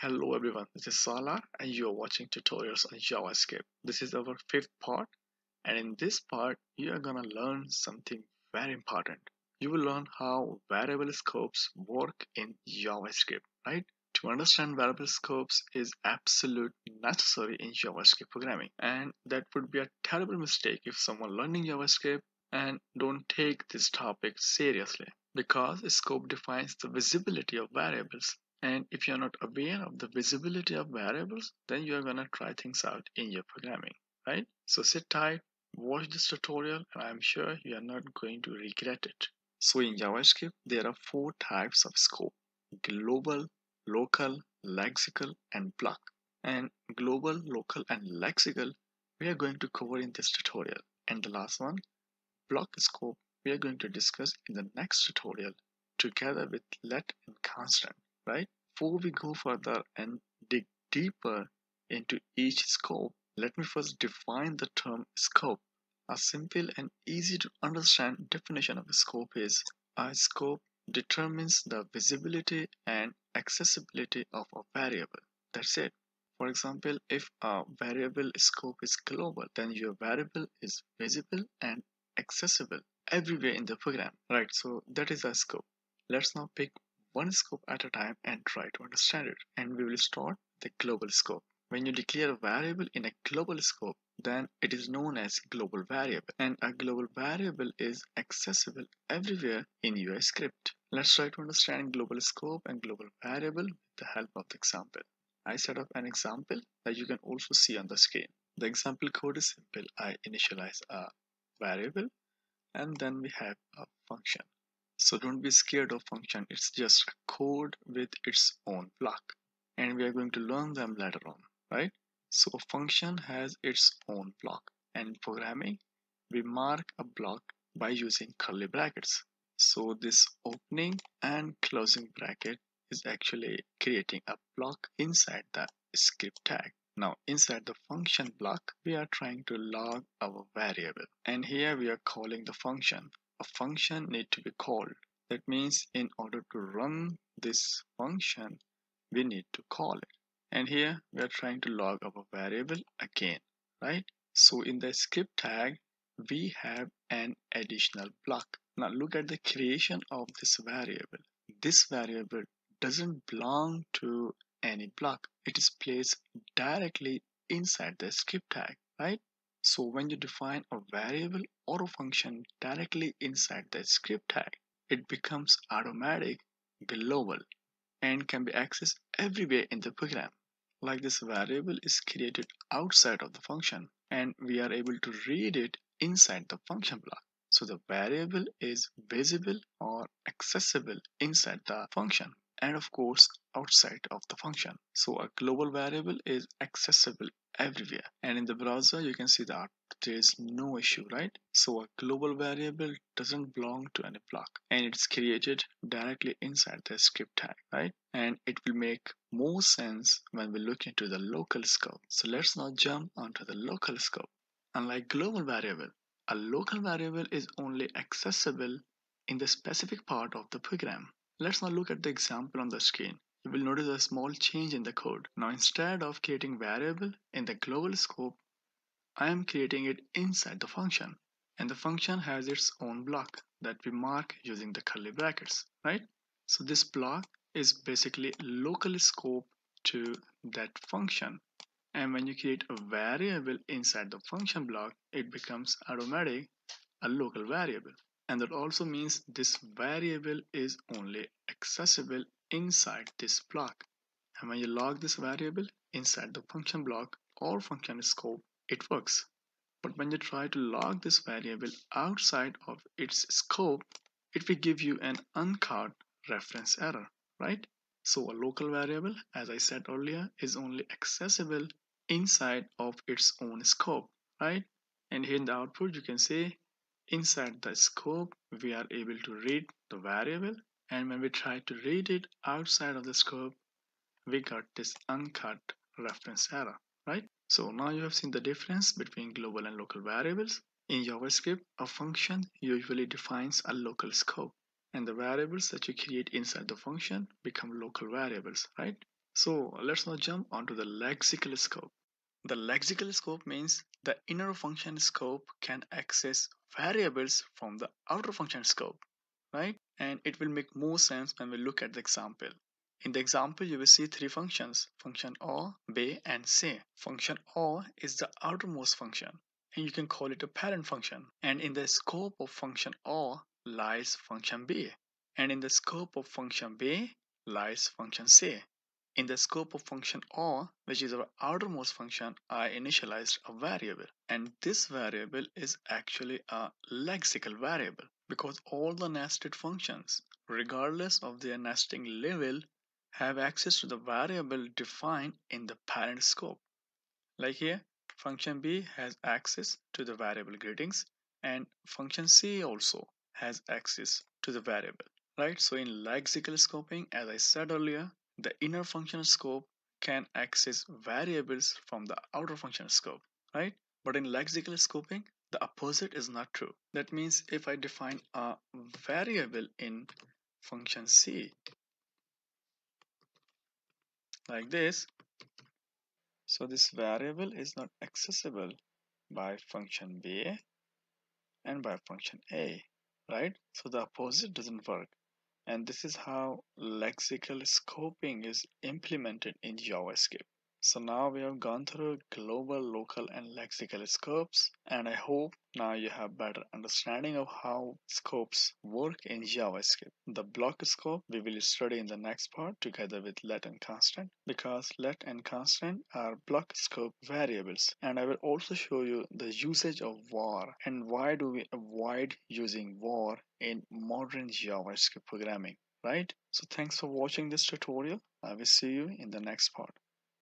Hello everyone, this is Salar and you are watching tutorials on JavaScript. This is our fifth part and in this part you are gonna learn something very important. You will learn how variable scopes work in JavaScript, right? To understand variable scopes is absolute necessary in JavaScript programming and that would be a terrible mistake if someone learning JavaScript and don't take this topic seriously because scope defines the visibility of variables and if you're not aware of the visibility of variables, then you're gonna try things out in your programming, right? So sit tight, watch this tutorial, and I'm sure you are not going to regret it. So in JavaScript, there are four types of scope. Global, local, lexical, and block. And global, local, and lexical, we are going to cover in this tutorial. And the last one, block scope, we are going to discuss in the next tutorial together with let and constant right? Before we go further and dig deeper into each scope, let me first define the term scope. A simple and easy to understand definition of a scope is a scope determines the visibility and accessibility of a variable. That's it. For example, if a variable scope is global, then your variable is visible and accessible everywhere in the program. Right, so that is a scope. Let's now pick one scope at a time and try to understand it. And we will start the global scope. When you declare a variable in a global scope, then it is known as global variable. And a global variable is accessible everywhere in your script. Let's try to understand global scope and global variable with the help of the example. I set up an example that you can also see on the screen. The example code is simple. I initialize a variable and then we have a function. So don't be scared of function. It's just a code with its own block. And we are going to learn them later on, right? So a function has its own block. And programming, we mark a block by using curly brackets. So this opening and closing bracket is actually creating a block inside the script tag. Now inside the function block, we are trying to log our variable. And here we are calling the function a function need to be called. That means in order to run this function, we need to call it. And here we are trying to log our variable again, right? So in the script tag, we have an additional block. Now look at the creation of this variable. This variable doesn't belong to any block. It is placed directly inside the script tag, right? So when you define a variable or a function directly inside the script tag, it becomes automatic global and can be accessed everywhere in the program. Like this variable is created outside of the function and we are able to read it inside the function block. So the variable is visible or accessible inside the function and of course outside of the function. So a global variable is accessible everywhere. And in the browser you can see that there is no issue right? So a global variable doesn't belong to any block and it's created directly inside the script tag right? And it will make more sense when we look into the local scope. So let's now jump onto the local scope. Unlike global variable a local variable is only accessible in the specific part of the program. Let's now look at the example on the screen you will notice a small change in the code. Now instead of creating variable in the global scope, I am creating it inside the function. And the function has its own block that we mark using the curly brackets, right? So this block is basically local scope to that function. And when you create a variable inside the function block, it becomes automatic a local variable. And that also means this variable is only accessible inside this block. And when you log this variable inside the function block or function scope, it works. But when you try to log this variable outside of its scope, it will give you an uncaught reference error, right? So a local variable, as I said earlier, is only accessible inside of its own scope, right? And here in the output, you can see inside the scope, we are able to read the variable and when we try to read it outside of the scope we got this uncaught reference error right so now you have seen the difference between global and local variables in javascript a function usually defines a local scope and the variables that you create inside the function become local variables right So let's now jump onto the lexical scope. The lexical scope means the inner function scope can access variables from the outer function scope, right? And it will make more sense when we look at the example. In the example, you will see three functions, function O, B, and C. Function O is the outermost function, and you can call it a parent function. And in the scope of function O lies function B. And in the scope of function B lies function C. In the scope of function O, which is our outermost function, I initialized a variable. And this variable is actually a lexical variable because all the nested functions, regardless of their nesting level, have access to the variable defined in the parent scope. Like here, function B has access to the variable greetings and function C also has access to the variable, right? So in lexical scoping, as I said earlier, the inner function scope can access variables from the outer function scope, right? But in lexical scoping, the opposite is not true. That means if I define a variable in function C like this, so this variable is not accessible by function B and by function A, right? So the opposite doesn't work and this is how lexical scoping is implemented in JavaScript. So now we have gone through global, local and lexical scopes and I hope now you have better understanding of how scopes work in JavaScript. The block scope we will study in the next part together with let and constant because let and constant are block scope variables and I will also show you the usage of var and why do we avoid using var in modern JavaScript programming right? So thanks for watching this tutorial. I will see you in the next part.